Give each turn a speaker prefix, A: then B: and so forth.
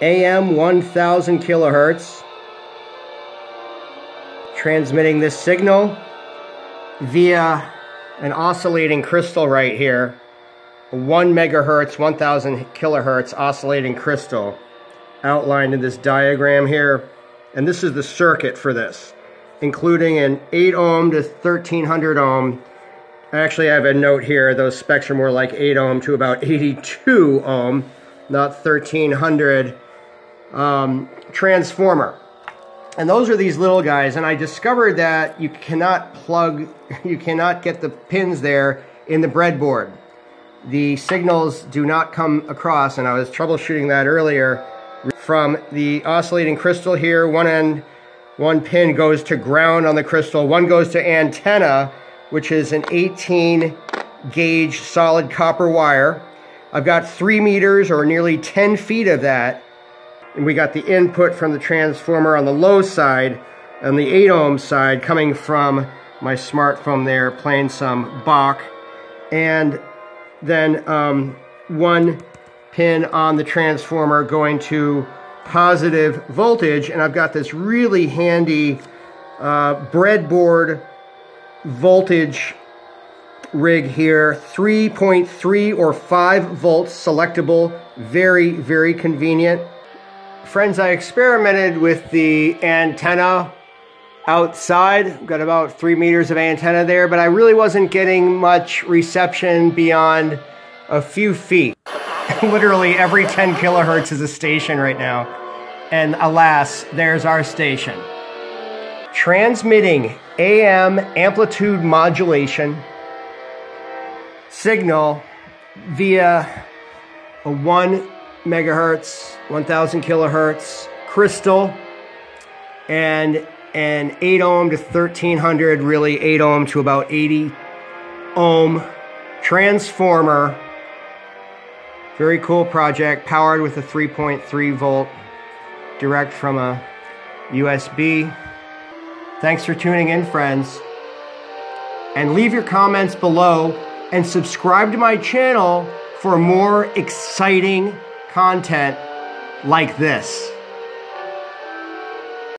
A: AM 1000 kilohertz. Transmitting this signal via an oscillating crystal right here. 1 megahertz, 1000 kilohertz oscillating crystal outlined in this diagram here. And this is the circuit for this, including an 8 ohm to 1300 ohm. Actually, I have a note here. Those specs are more like 8 ohm to about 82 ohm, not 1300 um, transformer. And those are these little guys. And I discovered that you cannot plug, you cannot get the pins there in the breadboard the signals do not come across, and I was troubleshooting that earlier, from the oscillating crystal here, one end, one pin goes to ground on the crystal, one goes to antenna, which is an 18 gauge solid copper wire. I've got three meters or nearly 10 feet of that, and we got the input from the transformer on the low side, and the 8 ohm side coming from my smartphone there playing some Bach. And then um, one pin on the transformer going to positive voltage. And I've got this really handy uh, breadboard voltage rig here 3.3 or 5 volts selectable. Very very convenient friends I experimented with the antenna outside. Got about three meters of antenna there, but I really wasn't getting much reception beyond a few feet. Literally every 10 kilohertz is a station right now. And alas, there's our station. Transmitting AM amplitude modulation signal via a 1 megahertz, 1000 kilohertz crystal and an 8 ohm to 1300, really 8 ohm to about 80 ohm transformer. Very cool project, powered with a 3.3 volt direct from a USB. Thanks for tuning in, friends. And leave your comments below and subscribe to my channel for more exciting content like this.